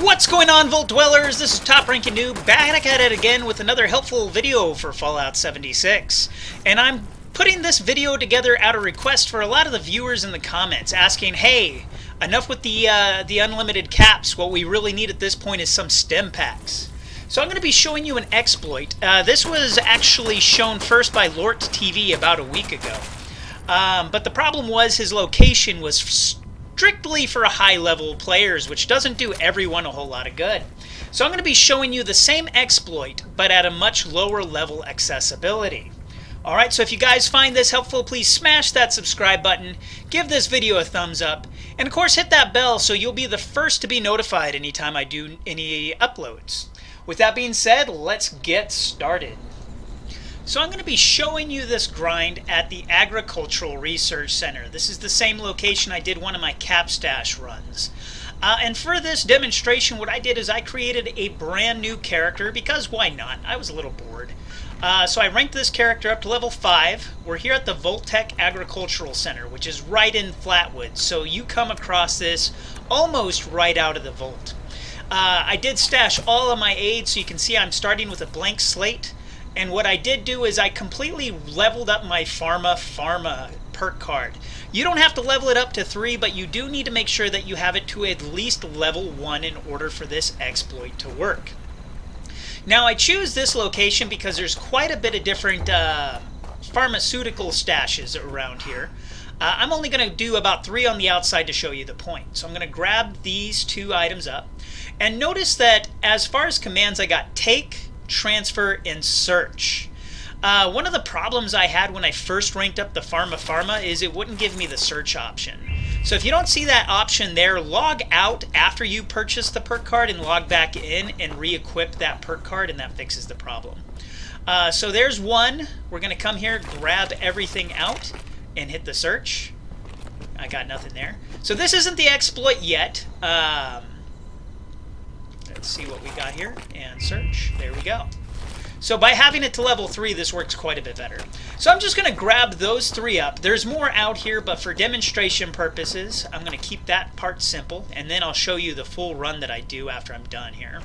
What's going on, Vault Dwellers? This is Top Ranking Noob, back at it again with another helpful video for Fallout 76. And I'm putting this video together out of request for a lot of the viewers in the comments asking, hey, enough with the, uh, the unlimited caps, what we really need at this point is some stim packs. So I'm going to be showing you an exploit. Uh, this was actually shown first by Llort TV about a week ago. Um, but the problem was his location was strictly for high level players, which doesn't do everyone a whole lot of good. So I'm going to be showing you the same exploit, but at a much lower level accessibility. Alright, so if you guys find this helpful, please smash that subscribe button, give this video a thumbs up, and of course hit that bell so you'll be the first to be notified anytime I do any uploads. With that being said, let's get started. So I'm going to be showing you this grind at the Agricultural Research Center. This is the same location I did one of my Capstash runs. Uh, and for this demonstration, what I did is I created a brand new character, because why not? I was a little bored. Uh, so I ranked this character up to level 5. We're here at the Vault-Tec Agricultural Center, which is right in Flatwood. So you come across this almost right out of the vault. Uh, I did stash all of my aids, so you can see I'm starting with a blank slate. And what I did do is I completely leveled up my Pharma Farma perk card. You don't have to level it up to 3, but you do need to make sure that you have it to at least level 1 in order for this exploit to work. Now I choose this location because there's quite a bit of different uh, pharmaceutical stashes around here. Uh, I'm only going to do about three on the outside to show you the point. So I'm going to grab these two items up. And notice that as far as commands, I got take, transfer, and search. Uh, one of the problems I had when I first ranked up the Pharma Farma is it wouldn't give me the search option. So if you don't see that option there, log out after you purchase the perk card and log back in and re-equip that perk card and that fixes the problem. Uh, so there's one. We're going to come here, grab everything out, and hit the search. I got nothing there. So this isn't the exploit yet. Um, Let's see what we got here and search. There we go. So by having it to level 3, this works quite a bit better. So I'm just going to grab those three up. There's more out here, but for demonstration purposes, I'm going to keep that part simple, and then I'll show you the full run that I do after I'm done here.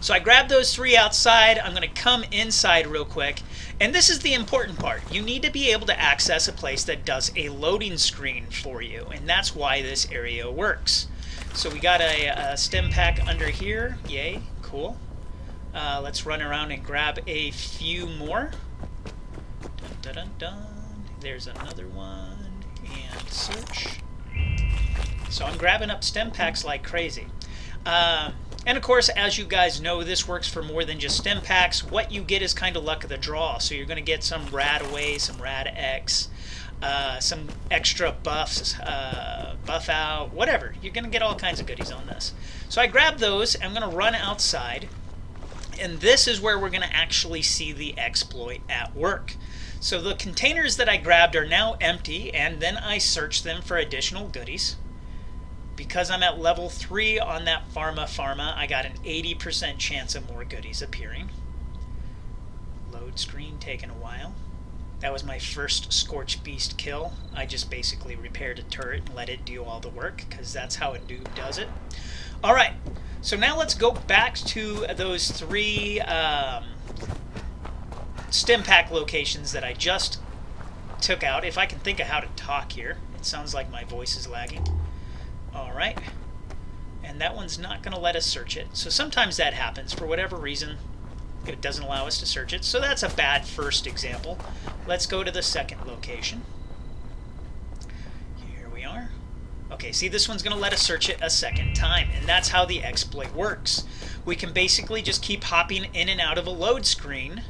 So I grab those three outside. I'm going to come inside real quick. And this is the important part. You need to be able to access a place that does a loading screen for you, and that's why this area works. So we got a, a stim pack under here. Yay, cool. Uh, let's run around and grab a few more. Dun, dun, dun, dun. There's another one. And search. So I'm grabbing up stim packs like crazy. Uh, and of course, as you guys know, this works for more than just stim packs. What you get is kind of luck of the draw. So you're going to get some Rad Away, some RadX, uh, some extra buffs, uh, buff out, whatever. You're going to get all kinds of goodies on this. So I grab those. I'm going to run outside. And this is where we're going to actually see the exploit at work. So the containers that I grabbed are now empty, and then I search them for additional goodies. Because I'm at level 3 on that Pharma Farma, I got an 80% chance of more goodies appearing. Load screen taking a while. That was my first Scorch Beast kill. I just basically repaired a turret and let it do all the work, because that's how a noob does it. Alright, so now let's go back to those three um, stim pack locations that I just took out. If I can think of how to talk here. It sounds like my voice is lagging. Alright. And that one's not going to let us search it. So sometimes that happens. For whatever reason, it doesn't allow us to search it. So that's a bad first example. Let's go to the second location. Here we are. Okay, see this one's going to let us search it a second time, and that's how the exploit works. We can basically just keep hopping in and out of a load screen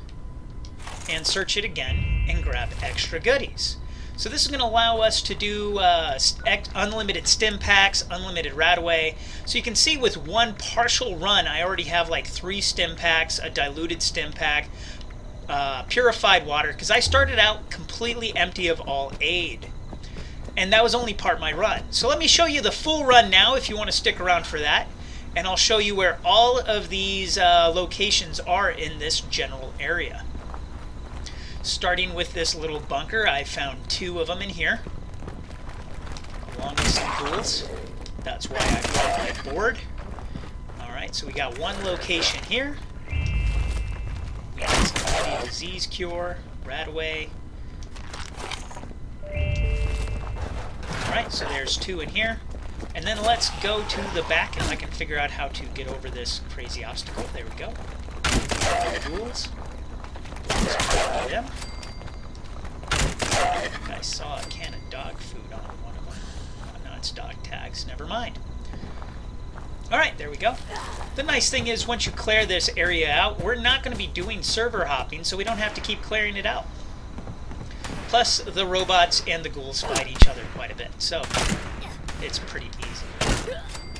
and search it again and grab extra goodies. So this is going to allow us to do uh, unlimited stim packs, unlimited RadAway. So you can see with one partial run, I already have like three stim packs, a diluted stim pack, uh, purified water, because I started out completely empty of all aid. And that was only part my run. So let me show you the full run now if you want to stick around for that. And I'll show you where all of these uh, locations are in this general area. Starting with this little bunker, I found two of them in here, along with some ghouls. That's why I brought my board. Alright, so we got one location here. Disease cure, Radaway. Alright, so there's two in here. And then let's go to the back and I can figure out how to get over this crazy obstacle. There we go. Duels. Them. I saw a can of dog food on one of them. Oh, no, it's dog tags. Never mind. Alright, there we go. The nice thing is once you clear this area out, we're not going to be doing server hopping, so we don't have to keep clearing it out. Plus, the robots and the ghouls fight each other quite a bit, so it's pretty easy.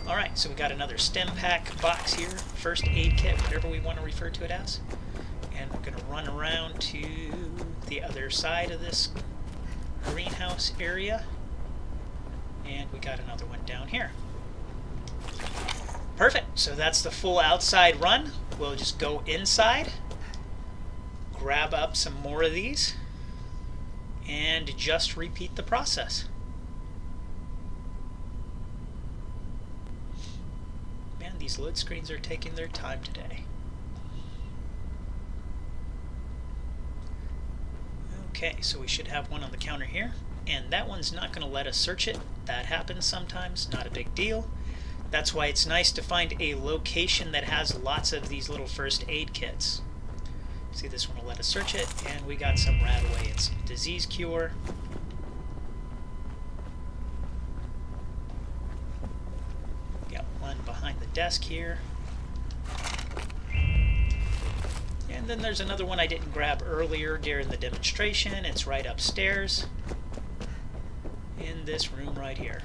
Alright, so we got another stim pack box here, first aid kit, whatever we want to refer to it as. And we're going to run around to the other side of this greenhouse area. And we got another one down here. Perfect. So that's the full outside run. We'll just go inside, grab up some more of these, and just repeat the process. Man, these load screens are taking their time today. Okay, so we should have one on the counter here, and that one's not going to let us search it. That happens sometimes, not a big deal. That's why it's nice to find a location that has lots of these little first aid kits. See, this one will let us search it, and we got some Radaway and some disease cure. Got one behind the desk here. And then there's another one I didn't grab earlier during the demonstration. It's right upstairs in this room right here.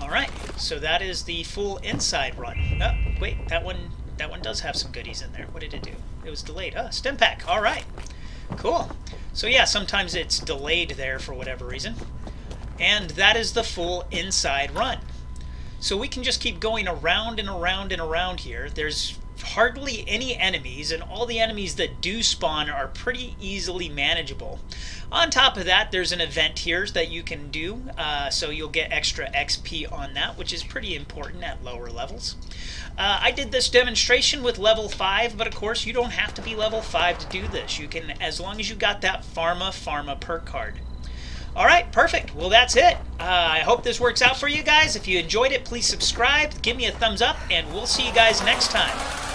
Alright, so that is the full inside run. Oh, wait, that one that one does have some goodies in there. What did it do? It was delayed. Oh, stim pack. Alright. Cool. So yeah, sometimes it's delayed there for whatever reason. And that is the full inside run. So we can just keep going around and around and around here. There's hardly any enemies, and all the enemies that do spawn are pretty easily manageable. On top of that, there's an event here that you can do, uh, so you'll get extra XP on that, which is pretty important at lower levels. Uh, I did this demonstration with level 5, but of course you don't have to be level 5 to do this. You can, as long as you got that Pharma Farma perk card. All right, perfect. Well, that's it. Uh, I hope this works out for you guys. If you enjoyed it, please subscribe, give me a thumbs up, and we'll see you guys next time.